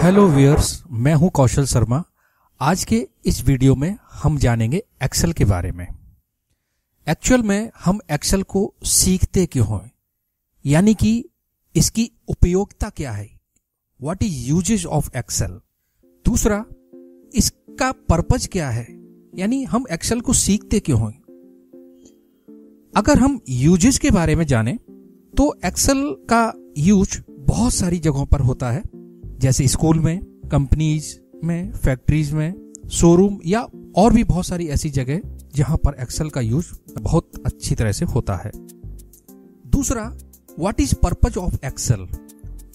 Hello viewers मैं हूँ कौशल शर्मा। आज के इस वीडियो में हम जानेंगे एक्सेल के बारे में। एक्चुअल में हम एक्सेल को सीखते क्यों हैं? यानी कि इसकी उपयोगिता क्या है? What is usages of Excel दूसरा, इसका पर्पज क्या है? यानी हम एक्सेल को सीखते क्यों हैं? अगर हम यूजेज के बारे में जानें तो एक्सेल का यूज़ बहुत सारी जगहों पर होता है। जैसे स्कूल में, कंपनीज़ में, फैक्ट्रीज में, शोरूम या और भी बहुत सारी ऐसी जगह जहाँ पर एक्सेल का यूज़ बहुत अच्छी तरह से होता है। दूसरा what is purpose of Excel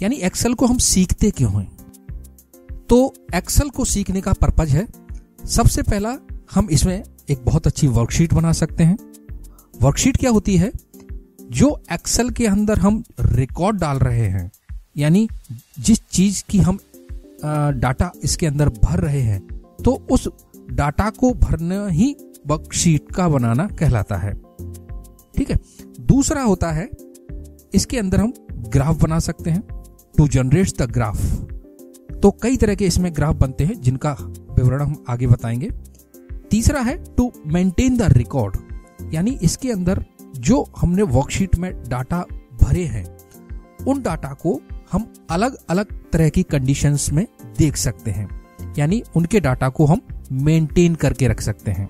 यानी एक्सेल को हम सीखते क्यों हैं? तो एक्सेल को सीखने का पर्पज है, सबसे पहला हम इसमें एक बहुत अच्छी वर्कशीट बना सकते हैं। वर्कशीट क्या होती है? जो एक्सेल के अंदर हम रिकॉर्ड डाल रहे हैं। यानी जिस चीज़ की हम डाटा इसके अंदर भर रहे हैं तो उस डाटा को भरना ही वर्कशीट का बनाना कहलाता है। ठीक है? दूसरा होता है, इसके अंदर हम ग्राफ बना सकते हैं। टू जनरेट द ग्राफ तो कई तरह के इसमें ग्राफ बनते हैं, जिनका विवरण हम आगे बताएँगे। तीसरा है टू मेंटेन द रिकॉर्ड यानी इसके अंदर जो हमने वर्कशीट में डाटा भरे हैं, उन डाटा को हम अलग अलग तरह की कंडीशंस में देख सकते हैं। यानी उनके डाटा को हम मेंटेन करके रख सकते हैं।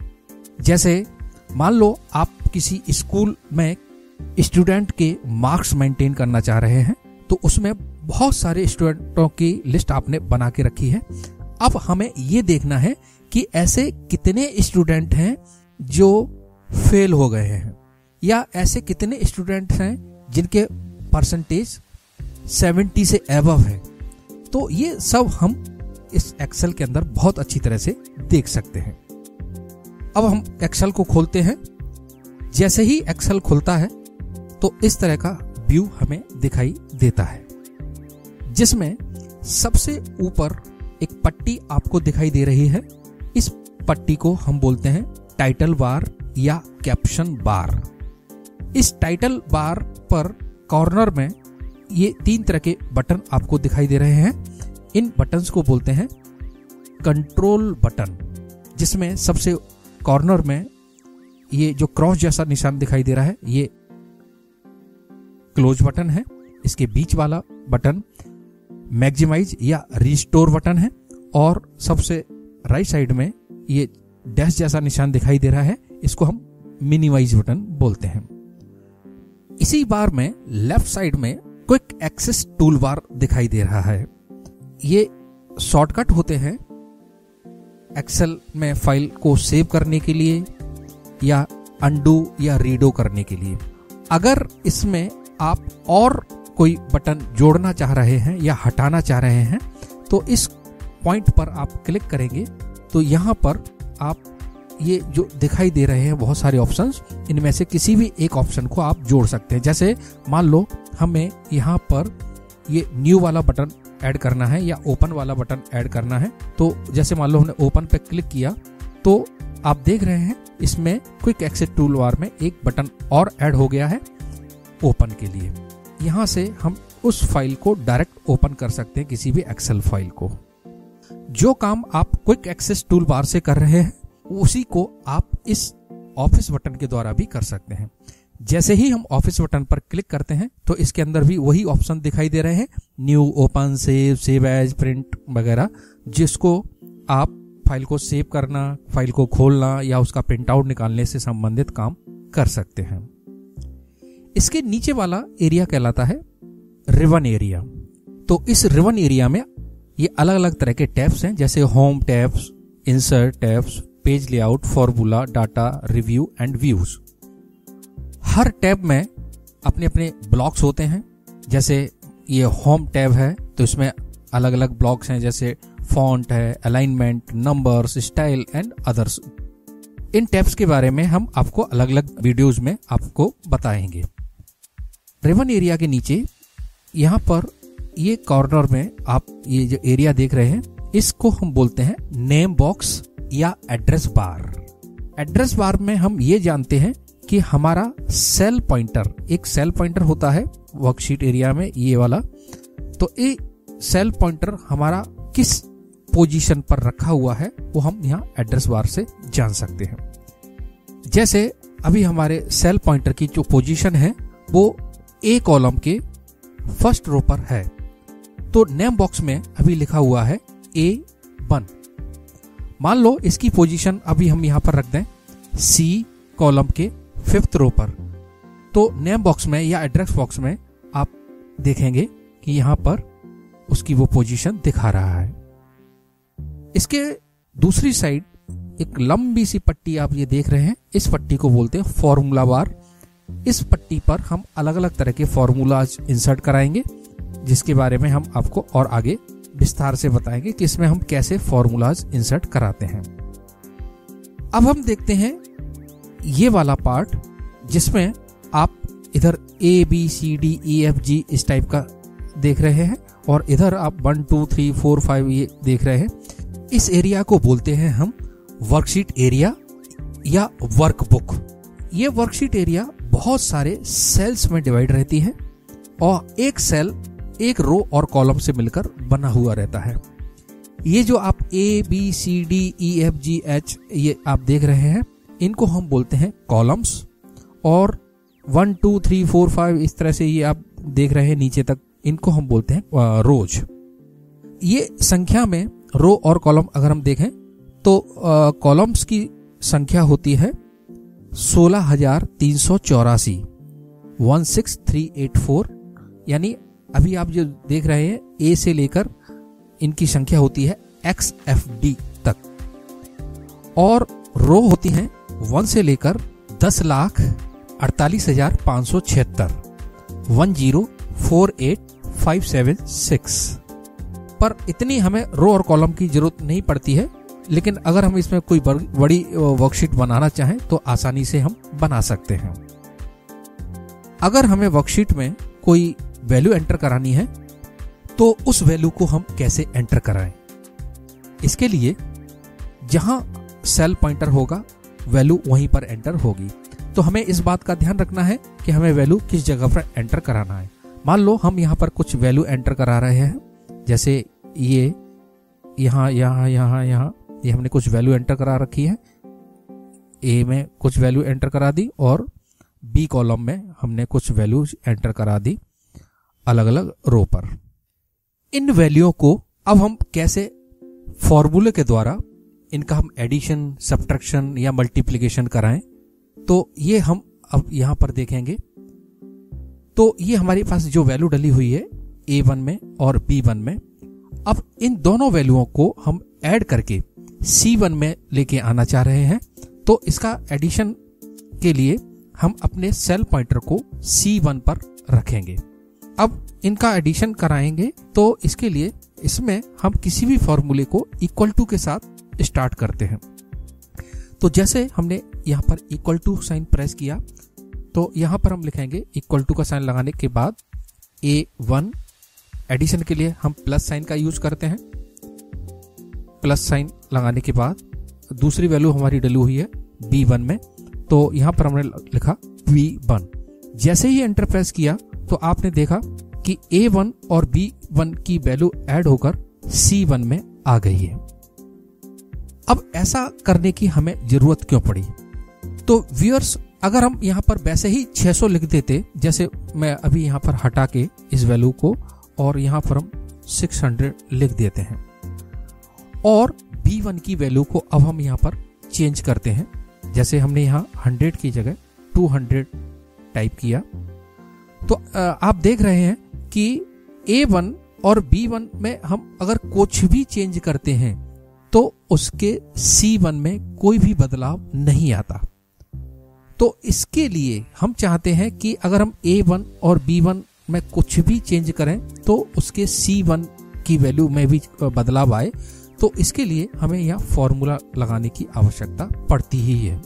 जैसे, मान लो आप किसी स्कूल में स्टूडेंट के मार्क्स मेंटेन करना चाह रहे हैं तो उसमें बहुत सारे स्टूडेंटों की लिस्ट आपने बना के रखी है। अब हमें ये देखना है कि ऐसे कितने स्टूडेंट हैं जो फेल हो गए हैं, या ऐसे कितने स्टूडेंट हैं जिनके परसेंटेज 70 से एबव है। तो ये सब हम इस एक्सेल के अंदर बहुत अच्छी तरह से देख सकते हैं। अब हम एक्सेल को खोलते हैं। जैसे ही एक्सेल खुलता है तो इस तरह का व्यू हमें दिखाई देता है। जिसमें सबसे ऊपर एक पट्टी आपको दिखाई दे रही है। इस पट्टी को हम बोलते हैं टाइटल बार या कैप्शन बार इस टाइटल बार पर कॉर्नर में ये तीन तरह के बटन आपको दिखाई दे रहे हैं। इन बटन्स को बोलते हैं कंट्रोल बटन जिसमें सबसे कॉर्नर में ये जो क्रॉस जैसा निशान दिखाई दे रहा है, ये क्लोज बटन है। इसके बीच वाला बटन मैक्सिमाइज या रिस्टोर बटन है। और सबसे राइट साइड में ये डैश जैसा निशान दिखाई दे रहा है, इसको हम मिनिमाइज बटन बोलते हैं। इसी बार में लेफ़्ट साइड में क्विक एक्सेस टूल बार दिखाई दे रहा है। ये शॉर्टकट होते हैं एक्सेल में फ़ाइल को सेव करने के लिए या अंडू या रीडो करने के लिए। अगर इसमें आप और कोई बटन जोड़ना चाह रहे हैं या हटाना चाह रहे हैं तो इस पॉइंट पर आप क्लिक करेंगे तो यहाँ पर आप ये जो दिखाई दे रहे हैं बहुत सारे ऑप्शन इनमें से किसी भी एक ऑप्शन को आप जोड़ सकते हैं। जैसे मान लो, हमें यहाँ पर ये न्यू वाला बटन ऐड करना है या ओपन वाला बटन ऐड करना है। तो जैसे मान लो हमने ओपन पे क्लिक किया तो आप देख रहे हैं, इसमें क्विक एक्सेट टूल बार में एक बटन और ऐड हो गया है ओपन के लिए। यहाँ से हम उस फ़ाइल को डायरेक्ट ओपन कर सकते हैं, किसी भी एक्सेल फ़ाइल को। जो काम आप क्विक एक्सेस टूल बार से कर रहे हैं उसी को आप इस ऑफ़िस बटन के द्वारा भी कर सकते हैं। जैसे ही हम ऑफ़िस बटन पर क्लिक करते हैं तो इसके अंदर भी वही ऑप्शन दिखाई दे रहे हैं, new, open, save save as, print वगैरह, जिसको आप फ़ाइल को सेव करना, फ़ाइल को खोलना या उसका प्रिंट आउट निकालने से संबंधित काम कर सकते हैं। इसके नीचे वाला एरिया कहलाता है रिवन एरिया। तो इस रिवन एरिया में ये अलग अलग तरह के टैब्स हैं, जैसे home tabs insert tabs page layout formula data review and views her tab में अपने अपने ब्लॉक्स होते हैं। जैसे ये होम टैब है तो इसमें अलग अलग ब्लॉक्स हैं, जैसे फॉन्ट है alignment numbers style and others in tabs के बारे में हम आपको अलग अलग वीडियोस में आपको बताएँगे। रेवन एरिया के नीचे, यहाँ पर ये कॉर्नर में आप ये जो एरिया देख रहे हैं, इसको हम बोलते हैं नेम बॉक्स या एड्रेस बार एड्रेस बार में हम ये जानते हैं कि हमारा सेल पॉइंटर एक सेल पॉइंटर होता है वर्कशीट एरिया में ये वाला। तो ये सेल पॉइंटर हमारा किस पोजीशन पर रखा हुआ है, वो हम यहाँ एड्रेस बार से जान सकते हैं। जैसे अभी हमारे सेल पॉइंटर की जो पोजीशन है, वो ए कॉलम के फ़र्स्ट रो पर है। तो नेम बॉक्स में अभी लिखा हुआ है ए वन मान लो इसकी पोजीशन अभी हम यहाँ पर रख दें सी कॉलम के फिफ्थ रो पर। तो नेम बॉक्स में या एड्रेस बॉक्स में आप देखेंगे कि यहाँ पर उसकी वो पोजीशन दिखा रहा है। इसके दूसरी साइड एक लंबी सी पट्टी आप ये देख रहे हैं, इस पट्टी को बोलते हैं फॉर्मूला बार इस पट्टी पर हम अलग अलग तरह के फॉर्मूलाज इंसर्ट कराएँगे, जिसके बारे में हम आपको और आगे विस्तार से बताएँगे कि इसमें हम कैसे फॉर्मूलाज इंसर्ट कराते हैं। अब हम देखते हैं ये वाला पार्ट जिसमें आप इधर A B C D E F G इस टाइप का देख रहे हैं और इधर आप one two three four five ये देख रहे हैं। इस एरिया को बोलते हैं हम वर्कशीट एरिया या वर्कबुक ये वर्कशीट एरिया बहुत सारे सेल्स में डिवाइड रहती है और एक सेल एक रो और कॉलम से मिलकर बना हुआ रहता है। ये जो आप A B C D E F G H ये आप देख रहे हैं, इनको हम बोलते हैं कॉलम्स और one two three four five इस तरह से ये आप देख रहे हैं, नीचे तक इनको हम बोलते हैं रोज ये संख्या में रो और कॉलम अगर हम देखें तो कॉलम्स की संख्या होती है सोलह हज़ार तीन सौ चौरासी। One six three eight four यानी अभी आप जो देख रहे हैं ए से लेकर इनकी संख्या होती है एक्स एफ़ डी तक। और रो होती है वन से लेकर दस लाख अड़तालीस हज़ार पाँच सौ छिहत्तर। One zero four eight five seven six पर इतनी हमें रो और कॉलम की ज़रूरत नहीं पड़ती है, लेकिन अगर हम इसमें कोई बड़ी वर्कशीट बनाना चाहें तो आसानी से हम बना सकते हैं। अगर हमें वर्कशीट में कोई वैल्यू एंटर करानी है तो उस वैल्यू को हम कैसे एंटर कराएँ? इसके लिए जहाँ सेल पॉइंटर होगा वैल्यू वहीं पर एंटर होगी। तो हमें इस बात का ध्यान रखना है कि हमें वैल्यू किस जगह पर एंटर कराना है। मान लो हम यहाँ पर कुछ वैल्यू एंटर करा रहे हैं, जैसे ये, यहाँ यहाँ यहाँ यहाँ, ये हमने कुछ वैल्यू एंटर करा रखी है। ए में कुछ वैल्यू एंटर करा दी और बी कॉलम में हमने कुछ वैल्यू एंटर करा दी। अलग अलग रो पर। इन वैल्यूओं को अब हम कैसे फॉर्मूले के द्वारा इनका हम एडिशन सब्ट्रैक्शन या मल्टीप्लीकेशन कराएँ तो ये हम अब यहाँ पर देखेंगे। तो ये हमारे पास जो वैल्यू डली हुई है ए वन में और बी वन में, अब इन दोनों वैल्यूओं को हम ऐड करके सी वन में लेके आना चाह रहे हैं। तो इसका एडिशन के लिए हम अपने सेल पॉइंटर को सी वन पर रखेंगे। अब इनका एडिशन कराएँगे तो इसके लिए इसमें हम किसी भी फॉर्मूले को इक्वल टू के साथ स्टार्ट करते हैं। तो जैसे हमने यहाँ पर इक्वल टू साइन प्रेस किया तो यहाँ पर हम लिखेंगे इक्वल टू का साइन लगाने के बाद ए वन एडिशन के लिए हम प्लस साइन का यूज़ करते हैं। प्लस साइन लगाने के बाद दूसरी वैल्यू हमारी डली हुई है बी वन में तो यहाँ पर हमने लिखा बी वन जैसे ही एंटर प्रेस किया तो आपने देखा कि ए वन और बी वन की वैल्यू ऐड होकर सी वन में आ गई है। अब ऐसा करने की हमें ज़रूरत क्यों पड़ी? तो व्यूअर्स अगर हम यहाँ पर वैसे ही 600 लिख देते, जैसे मैं अभी यहाँ पर हटा के इस वैल्यू को और यहाँ पर हम 600 लिख देते हैं। और B1 की वैल्यू को अब हम यहाँ पर चेंज करते हैं। जैसे हमने यहाँ 100 की जगह 200 टाइप किया। तो आप देख रहे हैं कि ए वन और बी वन में हम अगर कुछ भी चेंज करते हैं तो उसके सी वन में कोई भी बदलाव नहीं आता। तो इसके लिए हम चाहते हैं कि अगर हम ए वन और बी वन में कुछ भी चेंज करें तो उसके सी वन की वैल्यू में भी बदलाव आए। तो इसके लिए हमें यहाँ फॉर्मूला लगाने की आवश्यकता पड़ती ही है।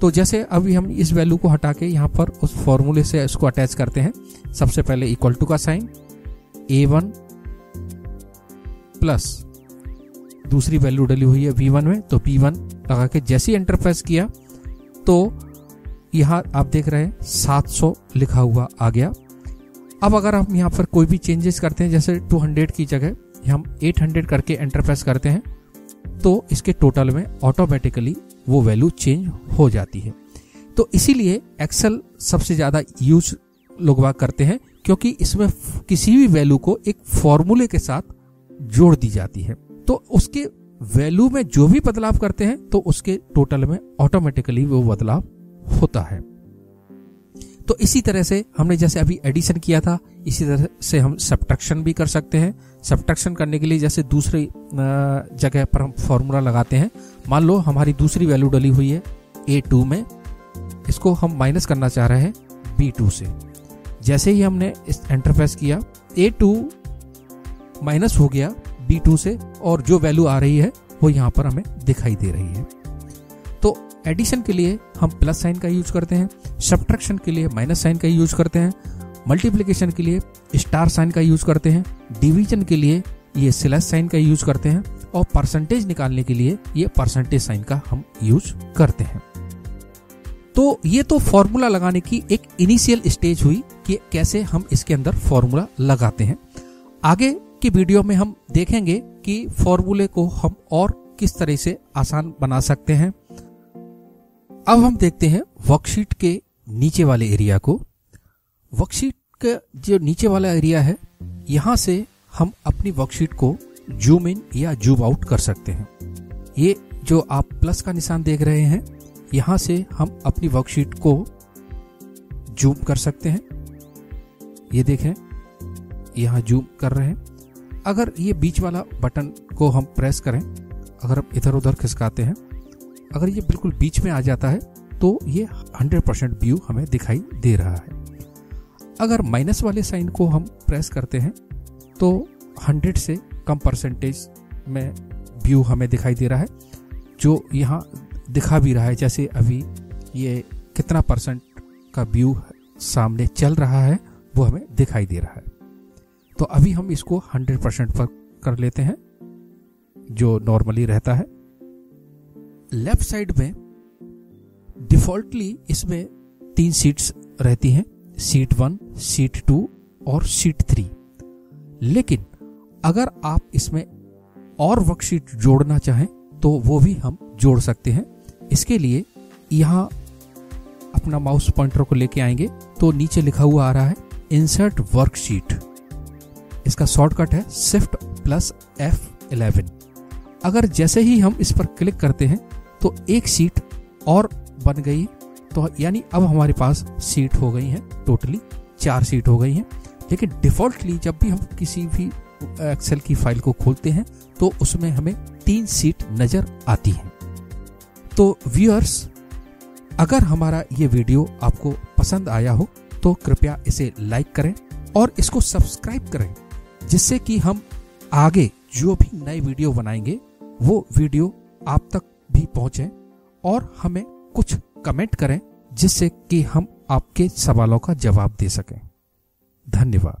तो जैसे अभी हम इस वैल्यू को हटा के यहाँ पर उस फॉर्मूले से इसको अटैच करते हैं, सबसे पहले इक्वल टू का साइन ए वन प्लस दूसरी वैल्यू डली हुई है वी वन में तो पी वन लगा के जैसे एंटर किया तो यहाँ आप देख रहे हैं 700 लिखा हुआ आ गया। अब अगर हम यहाँ पर कोई भी चेंजेस करते हैं, जैसे 200 की जगह हम 800 करके एंटर करते हैं तो इसके टोटल में ऑटोमेटिकली वो वैल्यू चेंज हो जाती है। तो इसीलिए एक्सेल सबसे ज़्यादा यूज़ लोग करते हैं, क्योंकि इसमें किसी भी वैल्यू को एक फॉर्मूले के साथ जोड़ दी जाती है। तो उसके वैल्यू में जो भी बदलाव करते हैं तो उसके टोटल में ऑटोमेटिकली वो बदलाव होता है। तो इसी तरह से हमने जैसे अभी एडिशन किया था, इसी तरह से हम सब्ट्रैक्शन भी कर सकते हैं। सब्ट्रैक्शन करने के लिए जैसे दूसरी जगह पर हम फॉर्मूला लगाते हैं। मान लो हमारी दूसरी वैल्यू डली हुई है ए टू में इसको हम माइनस करना चाह रहे हैं बी टू से। जैसे ही हमने इस एंटरप्रेस किया ए टू माइनस हो गया बी टू से और जो वैल्यू आ रही है, वो यहाँ पर हमें दिखाई दे रही है। तो एडिशन के लिए हम प्लस साइन का यूज़ करते हैं सब्ट्रैक्शन के लिए माइनस साइन का यूज़ करते हैं मल्टीप्लीकेशन के लिए स्टार साइन का यूज़ करते हैं डिवीज़न के लिए ये स्लैश साइन का यूज़ करते हैं और परसेंटेज निकालने के लिए ये परसेंटेज साइन का हम यूज़ करते हैं। तो ये तो फॉर्मूला लगाने की एक इनिशियल स्टेज हुई कि कैसे हम इसके अंदर फॉर्मूला लगाते हैं। आगे की वीडियो में हम देखेंगे कि फॉर्मूले को हम और किस तरह से आसान बना सकते हैं। अब हम देखते हैं वर्कशीट के नीचे वाले एरिया को। वर्कशीट का जो नीचे वाला एरिया है, यहाँ से हम अपनी वर्कशीट को जूम इन या जूम आउट कर सकते हैं। ये जो आप प्लस का निशान देख रहे हैं यहाँ से हम अपनी वर्कशीट को जूम कर सकते हैं। ये देखें, यहाँ जूम कर रहे हैं। अगर ये बीच वाला बटन को हम प्रेस करें, अगर हम इधर उधर खिसकाते हैं, अगर ये बिल्कुल बीच में आ जाता है तो ये 100 परसेंट व्यू हमें दिखाई दे रहा है। अगर माइनस वाले साइन को हम प्रेस करते हैं तो 100 से कम परसेंटेज में व्यू हमें दिखाई दे रहा है, जो यहाँ दिखा भी रहा है जैसे अभी ये कितना परसेंट का व्यू सामने चल रहा है, वो हमें दिखाई दे रहा है। तो अभी हम इसको 100 परसेंट पर कर लेते हैं, जो नॉर्मली रहता है। लेफ़्ट साइड में डिफॉल्टली इसमें तीन सीट्स रहती हैं, सीट वन, सीट टू और सीट थ्री। लेकिन अगर आप इसमें और वर्कशीट जोड़ना चाहें तो वो भी हम जोड़ सकते हैं। इसके लिए यहाँ अपना माउस पॉइंटर को लेके आएँगे। तो नीचे लिखा हुआ आ रहा है इंसर्ट वर्कशीट इसका शॉर्टकट है स्विफ्ट प्लस एफ़ इलेवन अगर जैसे ही हम इस पर क्लिक करते हैं तो एक सीट और बन गई। तो यानी अब हमारे पास सीट हो गई है टोटली चार सीट हो गई हैं। लेकिन डिफॉल्टली जब भी हम किसी भी एक्सेल की फ़ाइल को खोलते हैं तो उसमें हमें तीन सीट नज़र आती हैं। तो व्यूअर्स अगर हमारा ये वीडियो आपको पसंद आया हो तो कृपया इसे लाइक करें और इसको सब्सक्राइब करें, जिससे कि हम आगे जो भी नए वीडियो बनाएँगे, वो वीडियो आप तक भी पहुँचे और हमें कुछ कमेंट करें, जिससे कि हम आपके सवालों का जवाब दे सकें। धन्यवाद।